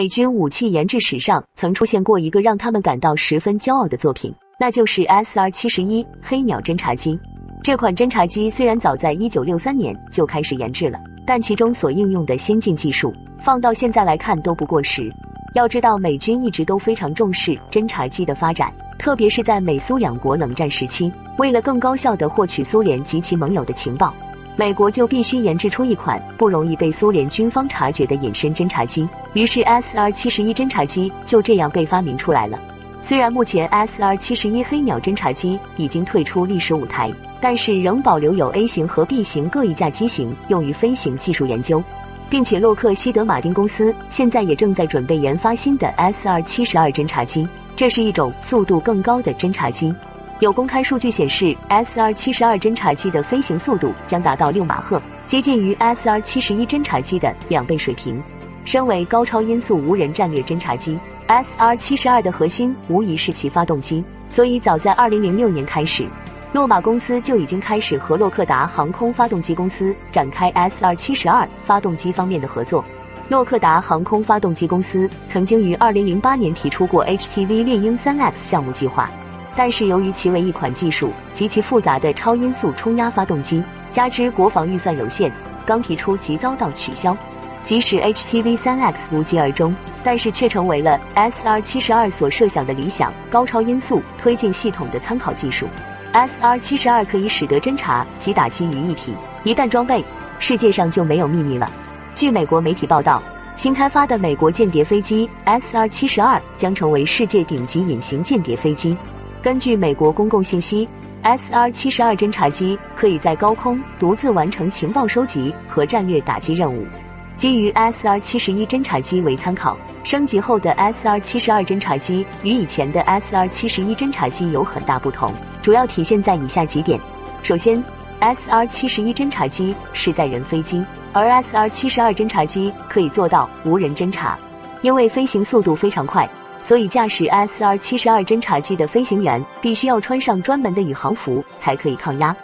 美军武器研制史上曾出现过一个让他们感到十分骄傲的作品，那就是 SR 七十一黑鸟侦察机。这款侦察机虽然早在一九六三年就开始研制了，但其中所应用的先进技术，放到现在来看都不过时。要知道，美军一直都非常重视侦察机的发展，特别是在美苏两国冷战时期，为了更高效地获取苏联及其盟友的情报。美国就必须研制出一款不容易被苏联军方察觉的隐身侦察机，于是 SR 七十一侦察机就这样被发明出来了。虽然目前 SR 七十一黑鸟侦察机已经退出历史舞台，但是仍保留有 A 型和 B 型各一架机型用于飞行技术研究，并且洛克希德马丁公司现在也正在准备研发新的 SR 七十二侦察机，这是一种速度更高的侦察机。有公开数据显示，SR 七十二侦察机的飞行速度将达到六马赫，接近于 SR 七十一侦察机的两倍水平。身为高超音速无人战略侦察机，SR 七十二的核心无疑是其发动机。所以，早在二零零六年开始，洛马公司就已经开始和洛克达航空发动机公司展开 SR 七十二发动机方面的合作。洛克达航空发动机公司曾经于二零零八年提出过 HTV 猎鹰三 X 项目计划。但是由于其为一款技术极其复杂的超音速冲压发动机，加之国防预算有限，刚提出即遭到取消。即使 HTV 三 X 无疾而终，但是却成为了 SR 七十二所设想的理想高超音速推进系统的参考技术。SR 七十二可以使得侦察及打击于一体，一旦装备，世界上就没有秘密了。据美国媒体报道，新开发的美国间谍飞机 SR 七十二将成为世界顶级隐形间谍飞机。根据美国公共信息，SR 七十二侦察机可以在高空独自完成情报收集和战略打击任务。基于 SR 七十一侦察机为参考，升级后的 SR 七十二侦察机与以前的 SR 七十一侦察机有很大不同，主要体现在以下几点：首先，SR 七十一侦察机是载人飞机，而 SR 七十二侦察机可以做到无人侦察，因为飞行速度非常快。所以，驾驶 SR 七十二侦察机的飞行员必须要穿上专门的宇航服才可以抗压，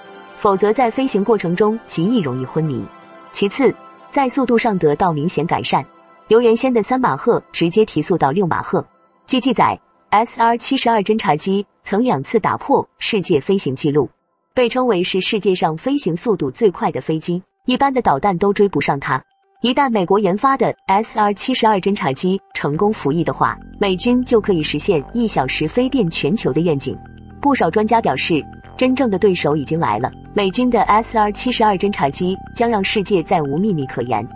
否则在飞行过程中极易容易昏迷。其次，在速度上得到明显改善，由原先的三马赫直接提速到六马赫。据记载，SR 七十二侦察机曾两次打破世界飞行记录，被称为是世界上飞行速度最快的飞机，一般的导弹都追不上它。一旦美国研发的 SR 七十二侦察机成功服役的话，美军就可以实现一小时飞遍全球的愿景。不少专家表示，真正的对手已经来了，美军的 SR 七十二侦察机将让世界再无秘密可言。